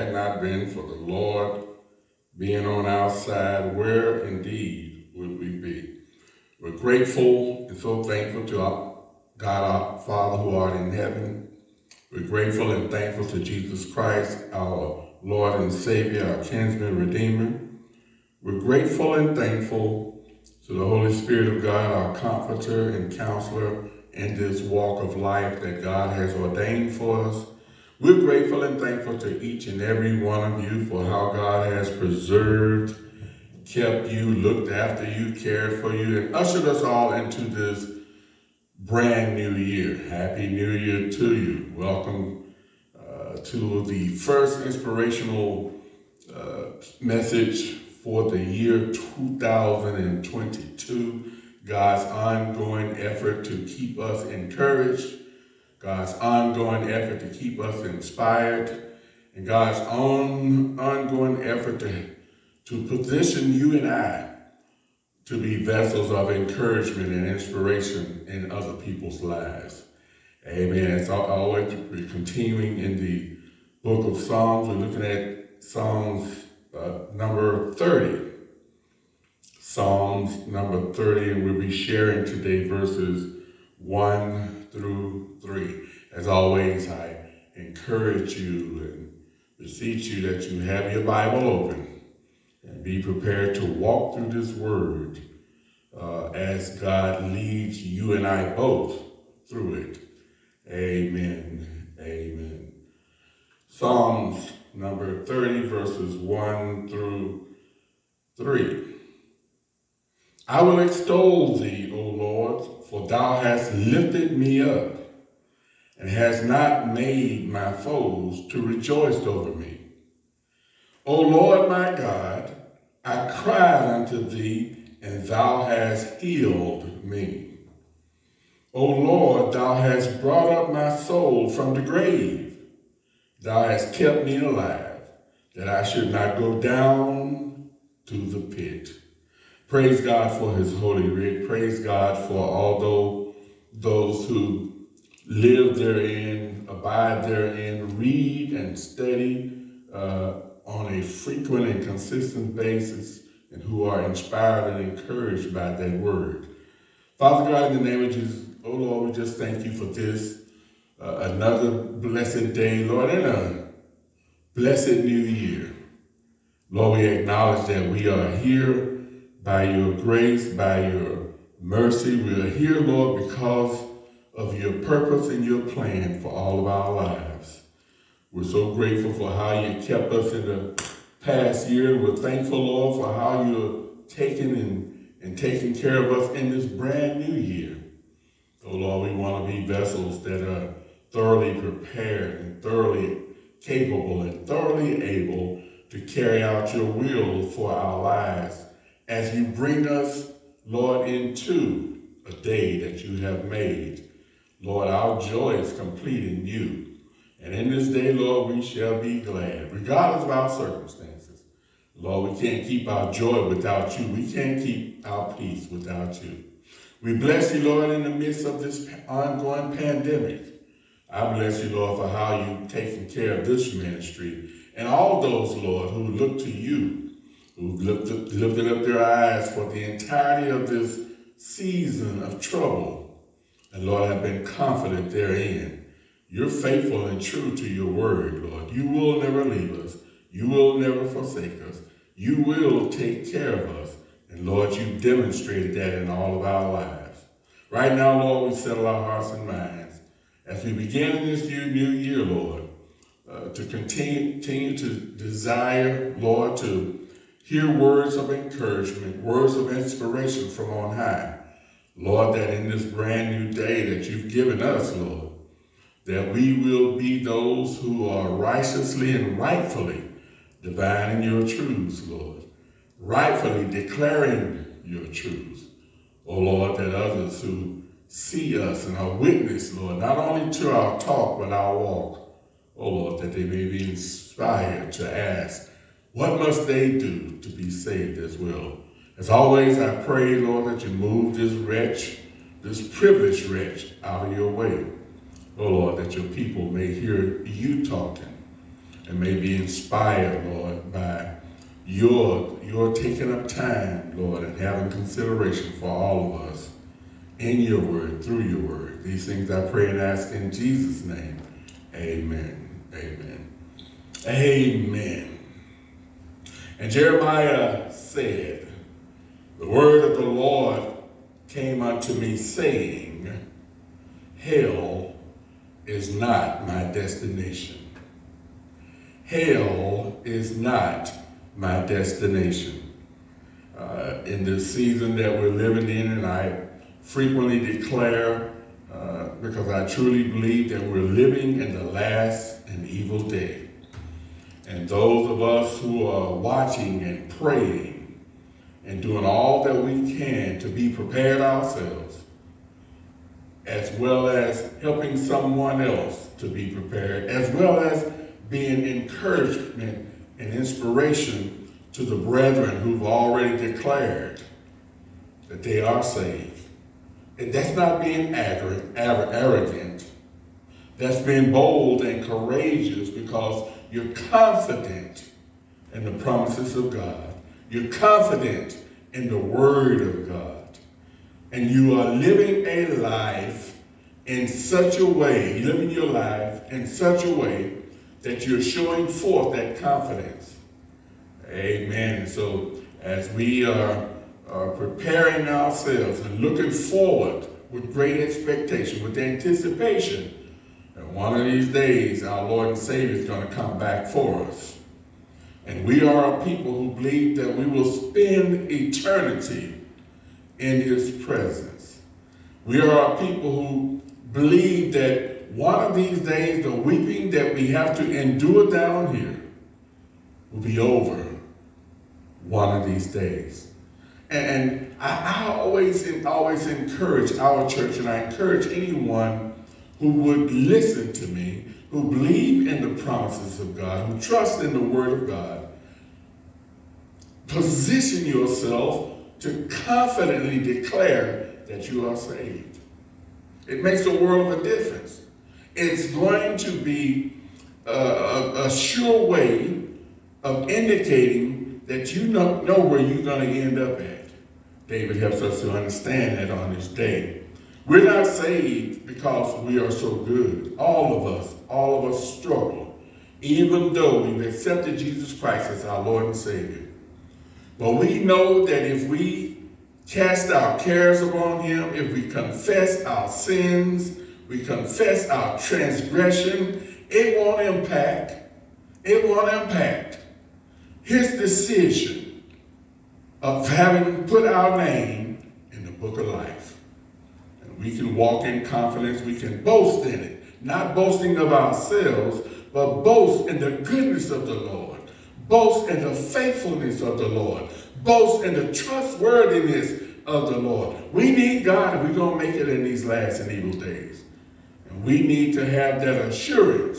had not been for the Lord being on our side, where indeed would we be? We're grateful and so thankful to our God, our Father who art in heaven. We're grateful and thankful to Jesus Christ, our Lord and Savior, our kinsman redeemer. We're grateful and thankful to the Holy Spirit of God, our comforter and counselor in this walk of life that God has ordained for us. We're grateful and thankful to each and every one of you for how God has preserved, kept you, looked after you, cared for you, and ushered us all into this brand new year. Happy New Year to you. Welcome uh, to the first inspirational uh, message for the year 2022. God's ongoing effort to keep us encouraged God's ongoing effort to keep us inspired, and God's own ongoing effort to, to position you and I to be vessels of encouragement and inspiration in other people's lives. Amen. It's always we're continuing in the book of Psalms. We're looking at Psalms uh, number 30. Psalms number 30, and we'll be sharing today verses 1 through 3. As always, I encourage you and beseech you that you have your Bible open and be prepared to walk through this word uh, as God leads you and I both through it. Amen. Amen. Psalms number 30, verses 1 through 3. I will extol thee, O Lord, for thou hast lifted me up, and hast not made my foes to rejoice over me. O Lord my God, I cried unto thee, and thou hast healed me. O Lord, thou hast brought up my soul from the grave. Thou hast kept me alive, that I should not go down to the pit. Praise God for his holy writ. Praise God for although those who live therein, abide therein, read and study uh, on a frequent and consistent basis, and who are inspired and encouraged by that word. Father God, in the name of Jesus, oh Lord, we just thank you for this, uh, another blessed day, Lord, and a blessed new year. Lord, we acknowledge that we are here by your grace, by your mercy. We are here, Lord, because of your purpose and your plan for all of our lives. We're so grateful for how you kept us in the past year. We're thankful, Lord, for how you're taking and, and taking care of us in this brand new year. Oh, Lord, we want to be vessels that are thoroughly prepared and thoroughly capable and thoroughly able to carry out your will for our lives as you bring us, Lord, into a day that you have made. Lord, our joy is complete in you. And in this day, Lord, we shall be glad, regardless of our circumstances. Lord, we can't keep our joy without you. We can't keep our peace without you. We bless you, Lord, in the midst of this ongoing pandemic. I bless you, Lord, for how you've taken care of this ministry and all those, Lord, who look to you who lifted, lifted up their eyes for the entirety of this season of trouble, and Lord, have been confident therein. You're faithful and true to your word, Lord. You will never leave us. You will never forsake us. You will take care of us. And Lord, you've demonstrated that in all of our lives. Right now, Lord, we settle our hearts and minds as we begin this new, new year, Lord, uh, to continue, continue to desire, Lord, to hear words of encouragement, words of inspiration from on high. Lord, that in this brand new day that you've given us, Lord, that we will be those who are righteously and rightfully divining your truths, Lord, rightfully declaring your truths. Oh, Lord, that others who see us and are witness, Lord, not only to our talk, but our walk, oh, Lord, that they may be inspired to ask, what must they do to be saved as well? As always, I pray, Lord, that you move this wretch, this privileged wretch, out of your way. Oh, Lord, that your people may hear you talking. and may be inspired, Lord, by your, your taking up time, Lord, and having consideration for all of us in your word, through your word. These things I pray and ask in Jesus' name. Amen. Amen. Amen. And Jeremiah said, The word of the Lord came unto me, saying, Hell is not my destination. Hell is not my destination. Uh, in this season that we're living in, and I frequently declare, uh, because I truly believe that we're living in the last and evil day. And those of us who are watching and praying and doing all that we can to be prepared ourselves, as well as helping someone else to be prepared, as well as being encouragement and inspiration to the brethren who've already declared that they are saved. And that's not being arrogant. That's being bold and courageous because you're confident in the promises of God. You're confident in the Word of God. And you are living a life in such a way, living your life in such a way that you're showing forth that confidence. Amen. So as we are uh, preparing ourselves and looking forward with great expectation, with anticipation one of these days our Lord and Savior is going to come back for us. And we are a people who believe that we will spend eternity in his presence. We are a people who believe that one of these days the weeping that we have to endure down here will be over one of these days. And I, I always, always encourage our church, and I encourage anyone who would listen to me, who believe in the promises of God, who trust in the Word of God, position yourself to confidently declare that you are saved. It makes a world of a difference. It's going to be a, a, a sure way of indicating that you know, know where you're going to end up at. David helps us to understand that on this day. We're not saved because we are so good. All of us, all of us struggle, even though we've accepted Jesus Christ as our Lord and Savior. But we know that if we cast our cares upon him, if we confess our sins, we confess our transgression, it won't impact, it won't impact his decision of having put our name in the book of life. We can walk in confidence, we can boast in it, not boasting of ourselves, but boast in the goodness of the Lord, boast in the faithfulness of the Lord, boast in the trustworthiness of the Lord. We need God if we're going to make it in these last and evil days. And we need to have that assurance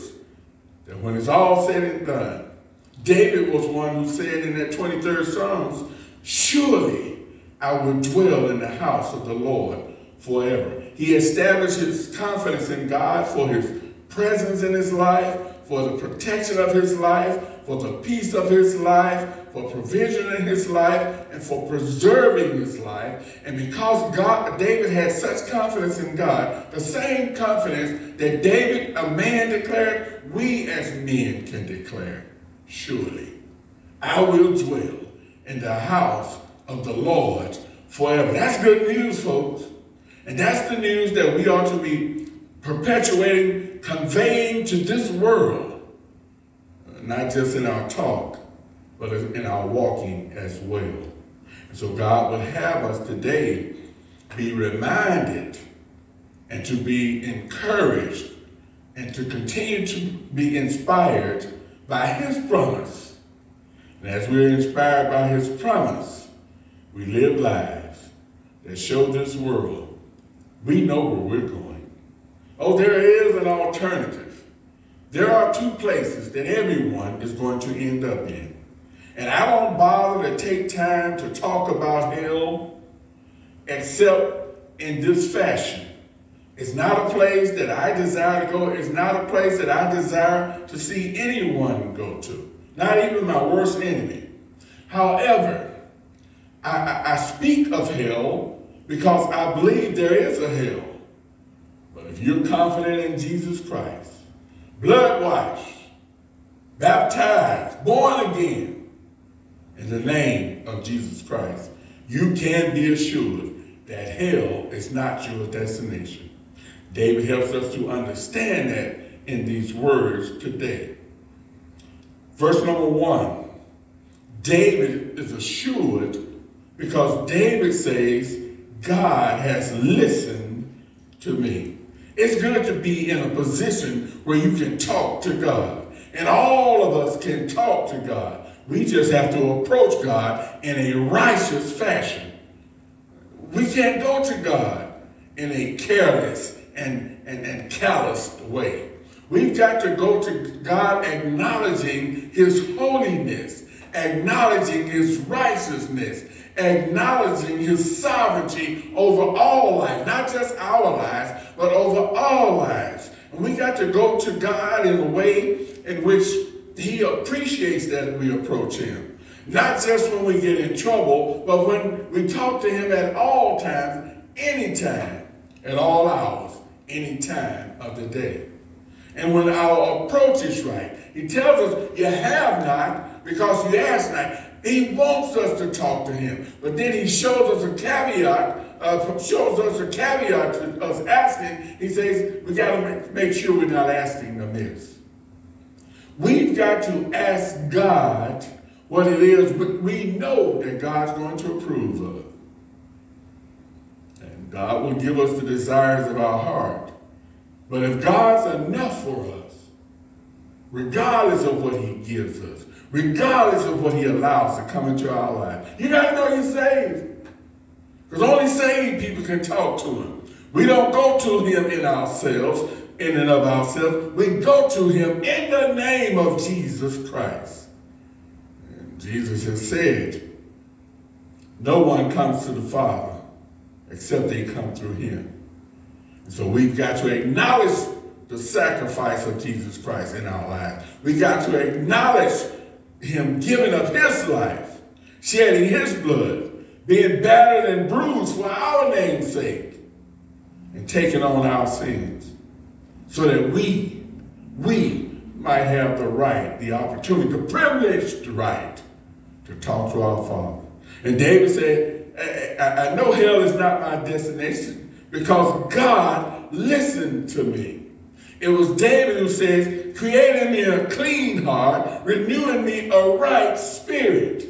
that when it's all said and done, David was one who said in that 23rd Psalms, Surely I will dwell in the house of the Lord forever. He established his confidence in God for his presence in his life, for the protection of his life, for the peace of his life, for provision in his life, and for preserving his life. And because God, David had such confidence in God, the same confidence that David, a man, declared, we as men can declare. Surely I will dwell in the house of the Lord forever. That's good news, folks. And that's the news that we ought to be perpetuating, conveying to this world, not just in our talk, but in our walking as well. And so God would have us today be reminded and to be encouraged and to continue to be inspired by his promise and as we're inspired by his promise, we live lives that show this world we know where we're going. Oh, there is an alternative. There are two places that everyone is going to end up in. And I don't bother to take time to talk about hell except in this fashion. It's not a place that I desire to go. It's not a place that I desire to see anyone go to, not even my worst enemy. However, I, I speak of hell because I believe there is a hell. But if you're confident in Jesus Christ, blood washed, baptized, born again, in the name of Jesus Christ, you can be assured that hell is not your destination. David helps us to understand that in these words today. Verse number one, David is assured because David says, God has listened to me. It's good to be in a position where you can talk to God. And all of us can talk to God. We just have to approach God in a righteous fashion. We can't go to God in a careless and, and, and calloused way. We've got to go to God acknowledging his holiness, acknowledging his righteousness, acknowledging his sovereignty over all life, not just our lives, but over all lives. And we got to go to God in a way in which he appreciates that we approach him. Not just when we get in trouble, but when we talk to him at all times, anytime, at all hours, any time of the day. And when our approach is right, he tells us, you have not because you ask not. He wants us to talk to him. But then he shows us a caveat, uh, shows us a caveat to us asking. He says, we got to make, sure we're not asking amiss. We've got to ask God what it is we know that God's going to approve of. And God will give us the desires of our heart. But if God's enough for us, regardless of what he gives us, regardless of what he allows to come into our life, you got to know you're saved. Because only saved people can talk to him. We don't go to him in ourselves, in and of ourselves. We go to him in the name of Jesus Christ. And Jesus has said, no one comes to the Father except they come through him. And so we've got to acknowledge the sacrifice of Jesus Christ in our lives. We got to acknowledge him giving up his life, shedding his blood, being battered and bruised for our name's sake, and taking on our sins so that we, we might have the right, the opportunity, the privileged right to talk to our Father. And David said, I, I know hell is not my destination because God listened to me. It was David who says, creating me a clean heart, renewing me a right spirit.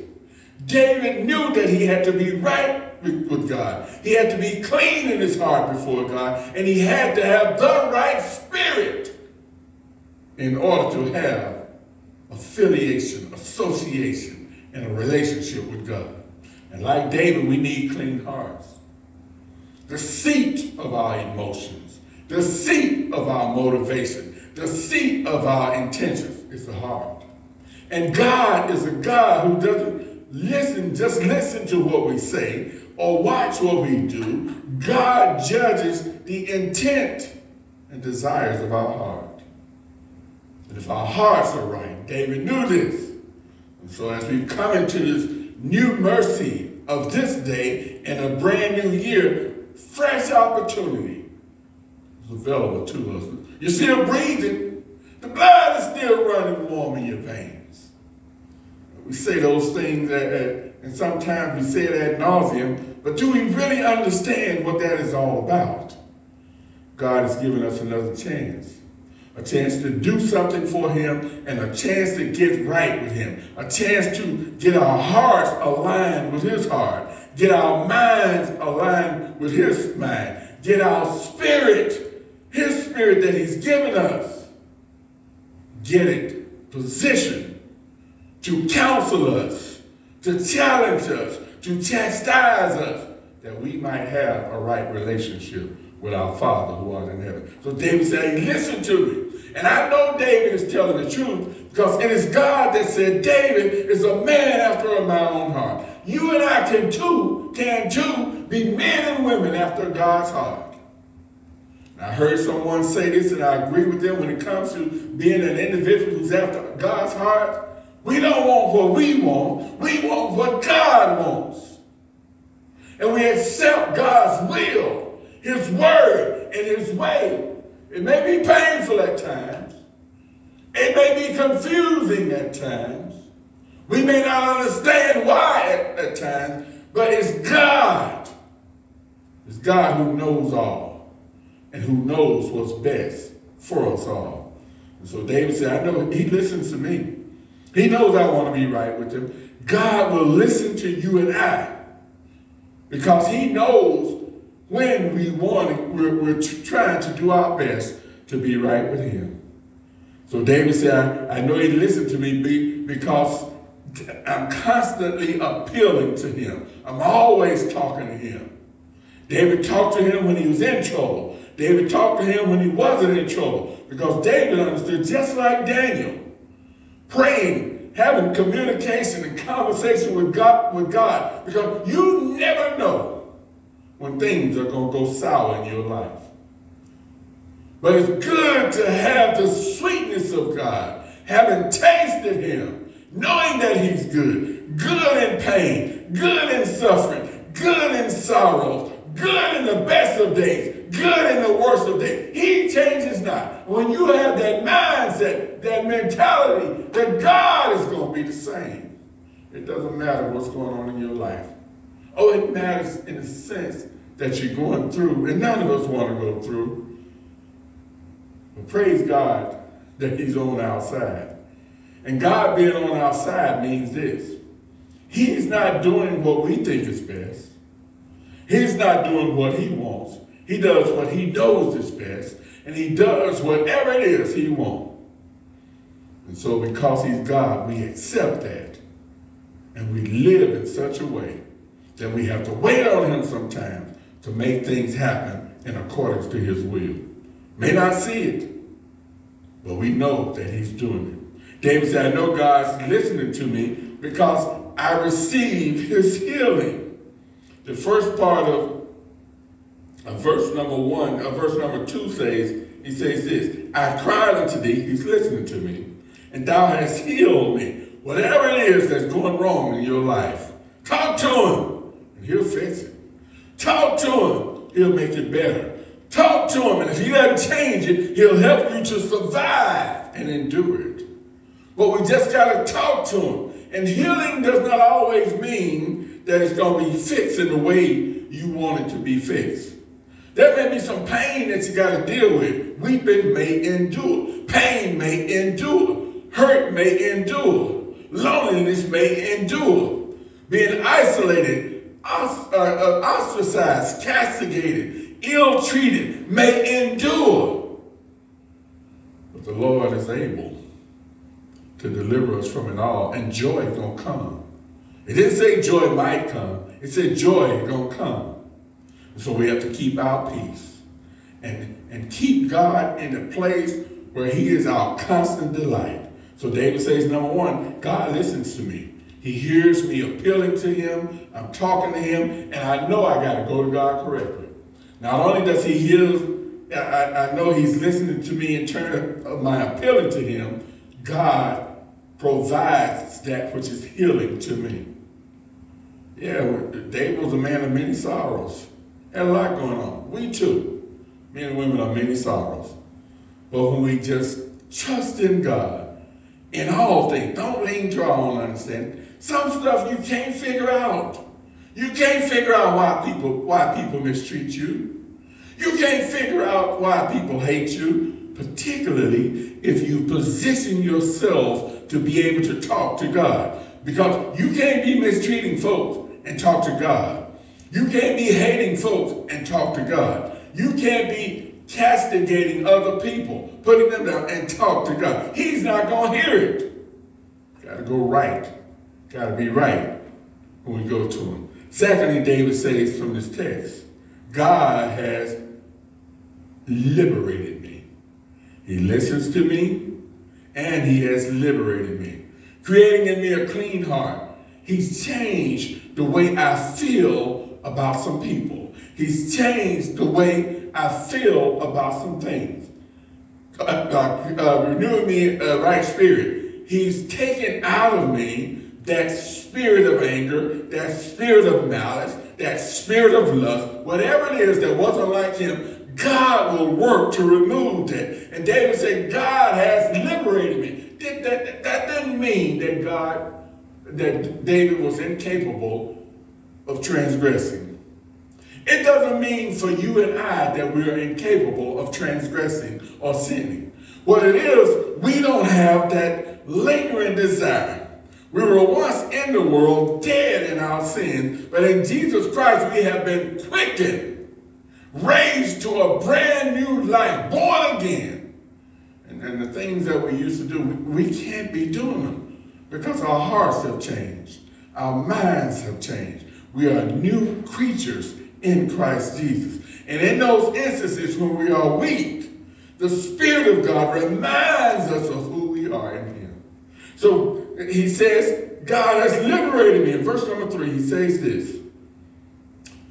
David knew that he had to be right with God. He had to be clean in his heart before God, and he had to have the right spirit in order to have affiliation, association, and a relationship with God. And like David, we need clean hearts. The seat of our emotions, the seat of our motivation, the seat of our intentions is the heart. And God is a God who doesn't listen, just listen to what we say, or watch what we do, God judges the intent and desires of our heart. And if our hearts are right, David knew this. And so as we come into this new mercy of this day and a brand new year, fresh opportunity available to us. You're still breathing. The blood is still running warm in your veins. We say those things that and sometimes we say it ad nauseum, but do we really understand what that is all about? God has given us another chance. A chance to do something for him and a chance to get right with him. A chance to get our hearts aligned with his heart. Get our minds aligned with his mind. Get our spirit, his spirit that he's given us. Get it positioned to counsel us to challenge us, to chastise us, that we might have a right relationship with our Father who art in heaven. So David said, hey, listen to me. And I know David is telling the truth because it is God that said David is a man after my own heart. You and I can too, can too, be men and women after God's heart. I heard someone say this, and I agree with them when it comes to being an individual who's after God's heart. We don't want what we want. We want what God wants. And we accept God's will, His word, and His way. It may be painful at times. It may be confusing at times. We may not understand why at, at times, but it's God. It's God who knows all and who knows what's best for us all. And so David said, I know he listens to me. He knows I want to be right with him. God will listen to you and I because he knows when we want, we're, we're trying to do our best to be right with him. So David said, I, I know he listened to me because I'm constantly appealing to him. I'm always talking to him. David talked to him when he was in trouble. David talked to him when he wasn't in trouble. Because David understood, just like Daniel, praying, having communication and conversation with God, with God. Because you never know when things are going to go sour in your life. But it's good to have the sweetness of God, having tasted him, knowing that he's good, good in pain, good in suffering, good in sorrow, good in the best of days, good in the worst of days. He changes not. When you have that mindset, that mentality, that God is going to be the same, it doesn't matter what's going on in your life. Oh, it matters in the sense that you're going through, and none of us want to go through. But praise God that He's on our side. And God being on our side means this. He's not doing what we think is best. He's not doing what he wants. He does what he knows is best, and he does whatever it is he wants. And so because he's God, we accept that. And we live in such a way that we have to wait on him sometimes to make things happen in accordance to his will. May not see it, but we know that he's doing it. David said, I know God's listening to me because I receive his healing. The first part of, verse number one, of verse number two says, he says this, I cried unto thee, he's listening to me, and thou hast healed me. Whatever it is that's going wrong in your life, talk to him, and he'll fix it. Talk to him, he'll make it better. Talk to him, and if he doesn't change it, he'll help you to survive and endure it. But we just got to talk to him. And healing does not always mean that it's going to be fixed in the way you want it to be fixed. There may be some pain that you got to deal with. Weeping may endure. Pain may endure. Hurt may endure. Loneliness may endure. Being isolated, uh, uh, ostracized, castigated, ill-treated may endure. But the Lord is able to deliver us from it all, and joy is going to come. It didn't say joy might come. It said joy is going to come. So we have to keep our peace and, and keep God in a place where he is our constant delight. So David says, number one, God listens to me. He hears me appealing to him. I'm talking to him, and I know I got to go to God correctly. Not only does he hear, I, I know he's listening to me in turn of my appealing to him, God provides that which is healing to me. Yeah, David was a man of many sorrows. Had a lot going on. We too, men and women of many sorrows. But when we just trust in God in all things, don't lean to our own understanding. Some stuff you can't figure out. You can't figure out why people why people mistreat you. You can't figure out why people hate you, particularly if you position yourself to be able to talk to God. Because you can't be mistreating folks and talk to God. You can't be hating folks and talk to God. You can't be castigating other people, putting them down and talk to God. He's not going to hear it. Got to go right. Got to be right when we go to him. Secondly, David says from this text, God has liberated me. He listens to me and he has liberated me, creating in me a clean heart. He's changed the way I feel about some people. He's changed the way I feel about some things. Uh, uh, uh, renewing me a right spirit. He's taken out of me that spirit of anger, that spirit of malice, that spirit of lust, whatever it is that wasn't like him, God will work to remove that. And David said, God has liberated me. That, that, that didn't mean that God, that David was incapable of transgressing. It doesn't mean for you and I that we are incapable of transgressing or sinning. What it is, we don't have that lingering desire we were once in the world, dead in our sins, but in Jesus Christ we have been quickened, raised to a brand new life, born again. And, and the things that we used to do, we, we can't be doing them because our hearts have changed, our minds have changed. We are new creatures in Christ Jesus. And in those instances when we are weak, the Spirit of God reminds us of who we are in Him. So he says, God has liberated me. In verse number three, he says this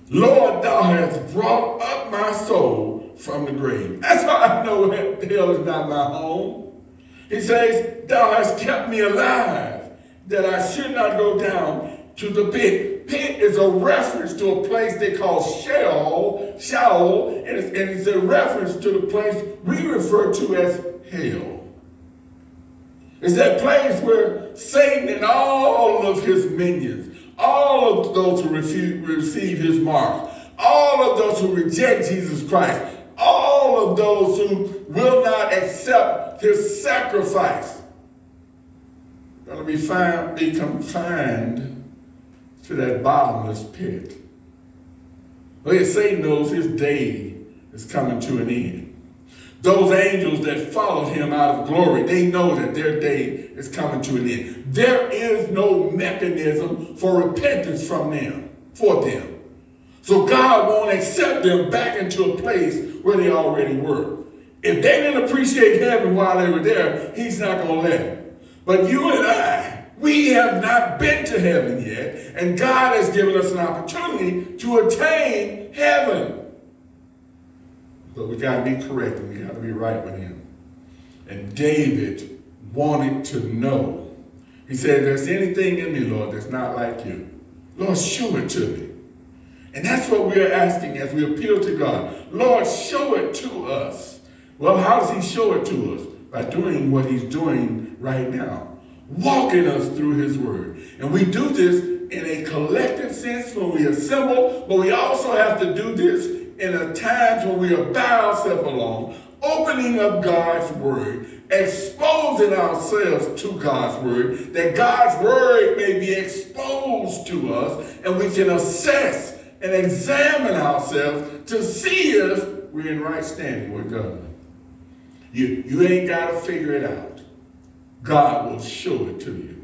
Lord, thou hast brought up my soul from the grave. That's how I know hell is not my home. He says, Thou hast kept me alive, that I should not go down to the pit. Pit is a reference to a place they call Sheol, Sheol, and it's, and it's a reference to the place we refer to as hell. It's that place where Satan and all of his minions, all of those who refuse, receive his mark, all of those who reject Jesus Christ, all of those who will not accept his sacrifice, going to be, found, be confined to that bottomless pit. Well, But Satan knows his day is coming to an end. Those angels that followed him out of glory, they know that their day is coming to an end. There is no mechanism for repentance from them, for them. So God won't accept them back into a place where they already were. If they didn't appreciate heaven while they were there, he's not going to let them. But you and I, we have not been to heaven yet, and God has given us an opportunity to attain heaven. But we got to be correct and we got to be right with him. And David wanted to know. He said, if there's anything in me, Lord, that's not like you, Lord, show it to me. And that's what we're asking as we appeal to God. Lord, show it to us. Well, how does he show it to us? By doing what he's doing right now. Walking us through his word. And we do this in a collective sense when we assemble, but we also have to do this in a times when we are by ourselves alone, opening up God's word, exposing ourselves to God's word, that God's word may be exposed to us and we can assess and examine ourselves to see if we're in right standing with God. You, you ain't got to figure it out. God will show it to you.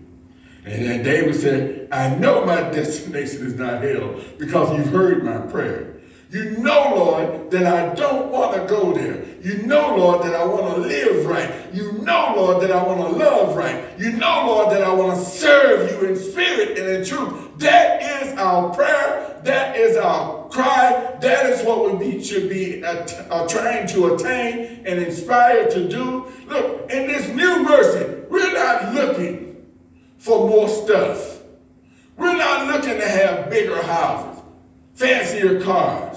And then David said, I know my destination is not hell because you've heard my prayer. You know, Lord, that I don't want to go there. You know, Lord, that I want to live right. You know, Lord, that I want to love right. You know, Lord, that I want to serve you in spirit and in truth. That is our prayer. That is our cry. That is what we should be uh, trying to attain and inspire to do. Look, in this new mercy, we're not looking for more stuff. We're not looking to have bigger houses, fancier cars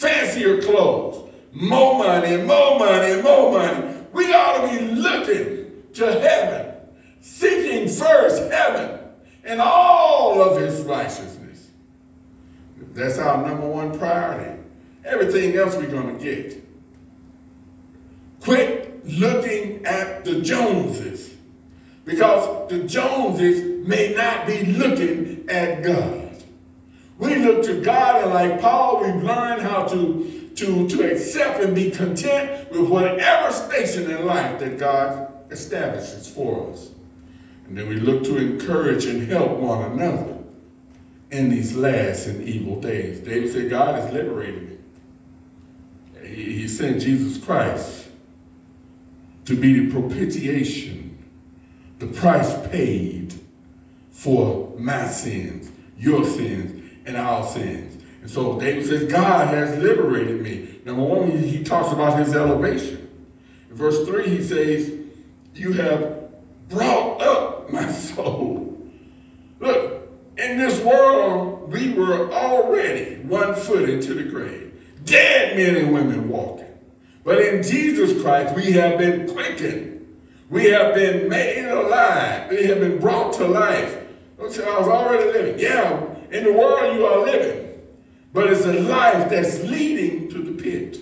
fancier clothes, more money, more money, more money. We ought to be looking to heaven, seeking first heaven and all of his righteousness. That's our number one priority. Everything else we're going to get. Quit looking at the Joneses because the Joneses may not be looking at God. We look to God, and like Paul, we've learned how to, to, to accept and be content with whatever station in life that God establishes for us. And then we look to encourage and help one another in these last and evil days. David said, God has liberated me. He, he sent Jesus Christ to be the propitiation, the price paid for my sins, your sins, and our sins. And so David says, God has liberated me. Number one, he talks about his elevation. In verse 3, he says, You have brought up my soul. Look, in this world, we were already one foot into the grave. Dead men and women walking. But in Jesus Christ, we have been quickened. We have been made alive. We have been brought to life. Don't say, I was already living. Yeah, in the world you are living. But it's a life that's leading to the pit.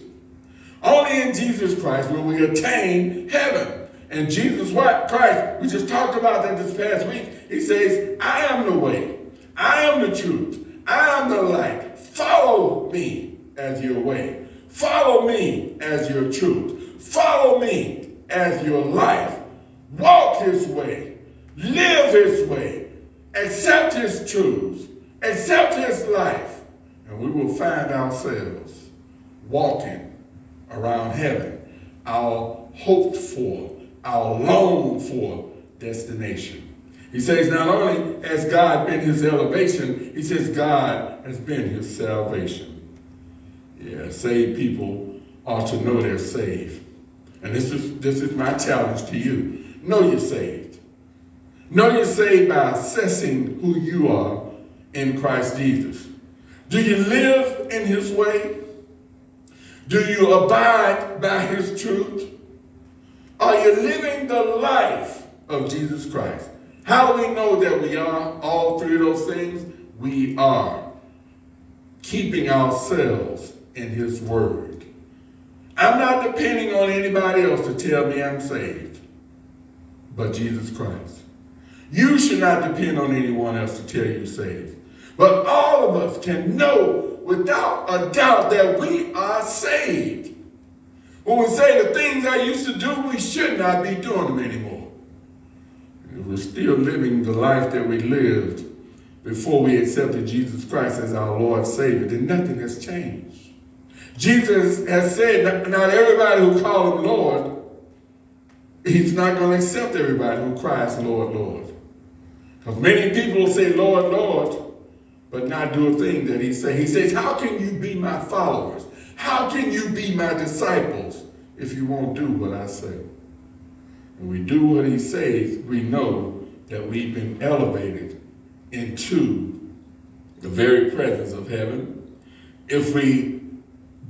Only in Jesus Christ will we attain heaven. And Jesus what? Christ, we just talked about that this past week. He says, I am the way. I am the truth. I am the light. Follow me as your way. Follow me as your truth. Follow me as your life. Walk his way. Live his way. Accept his truths. Accept his life. And we will find ourselves walking around heaven, our hoped for, our longed for destination. He says not only has God been his elevation, he says God has been his salvation. Yeah, saved people ought to know they're saved. And this is, this is my challenge to you. Know you're saved. Know you're saved by assessing who you are in Christ Jesus. Do you live in his way? Do you abide by his truth? Are you living the life of Jesus Christ? How do we know that we are all three of those things? We are keeping ourselves in his word. I'm not depending on anybody else to tell me I'm saved, but Jesus Christ. You should not depend on anyone else to tell you saved. But all of us can know without a doubt that we are saved. When we say the things I used to do, we should not be doing them anymore. we're still living the life that we lived before we accepted Jesus Christ as our Lord Savior, then nothing has changed. Jesus has said not everybody who calls him Lord, he's not going to accept everybody who cries, Lord, Lord. Because many people say, Lord, Lord, but not do a thing that he says. He says, how can you be my followers? How can you be my disciples if you won't do what I say? When we do what he says, we know that we've been elevated into the very presence of heaven. If we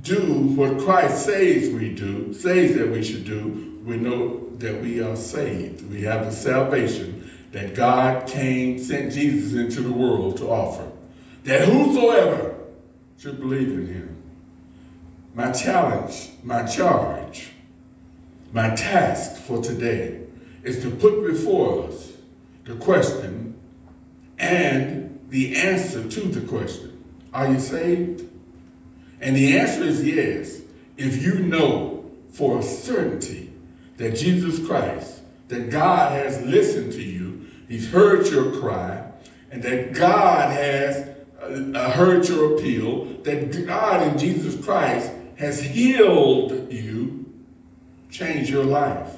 do what Christ says we do, says that we should do, we know that we are saved. We have the salvation that God came, sent Jesus into the world to offer. That whosoever should believe in him. My challenge, my charge, my task for today is to put before us the question and the answer to the question. Are you saved? And the answer is yes, if you know for a certainty that Jesus Christ, that God has listened to you, he's heard your cry, and that God has uh, heard your appeal, that God in Jesus Christ has healed you, change your life.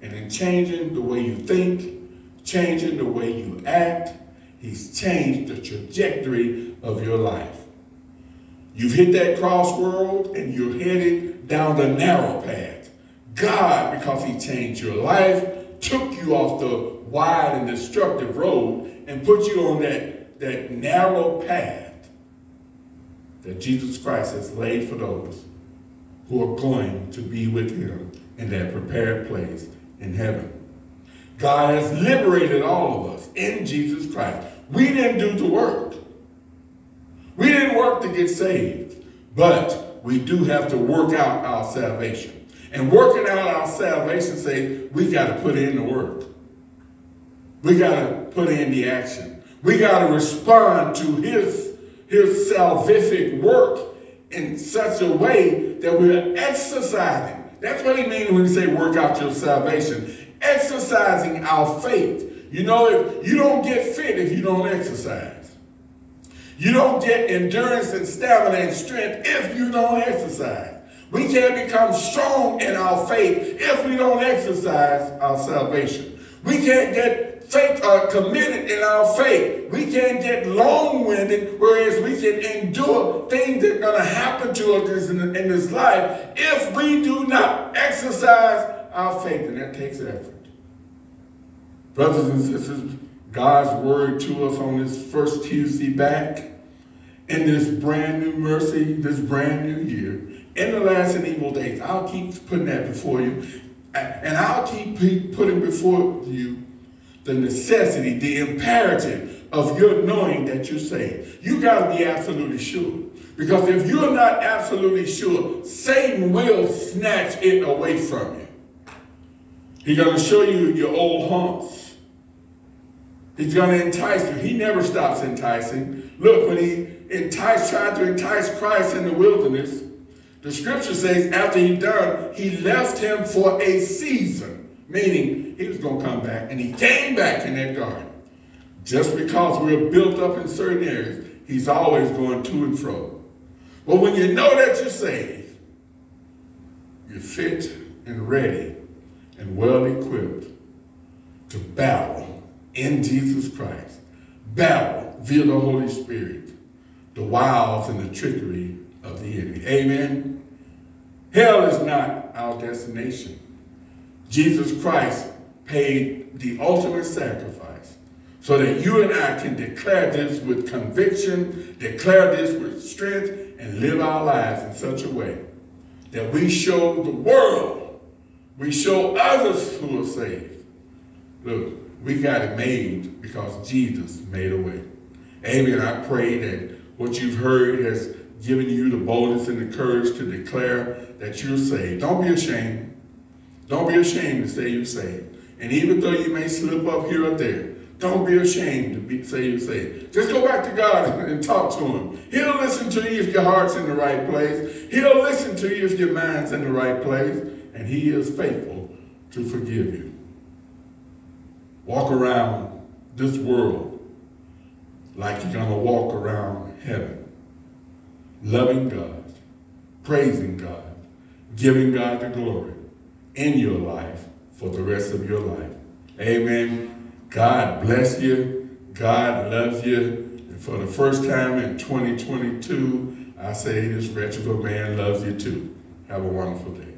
And in changing the way you think, changing the way you act, he's changed the trajectory of your life. You've hit that crossroad and you're headed down the narrow path. God, because he changed your life, took you off the wide and destructive road and put you on that, that narrow path that Jesus Christ has laid for those who are going to be with him in that prepared place in heaven. God has liberated all of us in Jesus Christ. We didn't do the work. We didn't work to get saved, but we do have to work out our salvation. And working out our salvation says we got to put in the work. We got to put in the action. We got to respond to his, his salvific work in such a way that we're exercising. That's what he means when he say work out your salvation. Exercising our faith. You know, if you don't get fit if you don't exercise. You don't get endurance and stamina and strength if you don't exercise. We can't become strong in our faith if we don't exercise our salvation. We can't get faith, uh, committed in our faith. We can't get long-winded, whereas we can endure things that are going to happen to us in, in this life if we do not exercise our faith, and that takes effort. Brothers and sisters, God's word to us on this first Tuesday back in this brand new mercy, this brand new year, in the last and evil days. I'll keep putting that before you. And I'll keep putting before you the necessity, the imperative of your knowing that you're saved. You got to be absolutely sure. Because if you're not absolutely sure, Satan will snatch it away from you. He's going to show you your old haunts. He's going to entice you. He never stops enticing. Look, when he enticed, tried to entice Christ in the wilderness, the scripture says after he done, he left him for a season, meaning he was going to come back. And he came back in that garden. Just because we're built up in certain areas, he's always going to and fro. But when you know that you're saved, you're fit and ready and well equipped to battle in Jesus Christ. Battle via the Holy Spirit, the wiles and the trickery of the enemy. Amen. Hell is not our destination. Jesus Christ paid the ultimate sacrifice so that you and I can declare this with conviction, declare this with strength, and live our lives in such a way that we show the world we show others who are saved. Look, we got it made because Jesus made a way. Amen. I pray that what you've heard has given you the boldness and the courage to declare that you're saved. Don't be ashamed. Don't be ashamed to say you're saved. And even though you may slip up here or there, don't be ashamed to be, say you're saved. Just go back to God and talk to him. He'll listen to you if your heart's in the right place. He'll listen to you if your mind's in the right place and he is faithful to forgive you. Walk around this world like you're going to walk around heaven, loving God, praising God, giving God the glory in your life for the rest of your life. Amen. God bless you. God loves you. And for the first time in 2022, I say this wretched man loves you too. Have a wonderful day.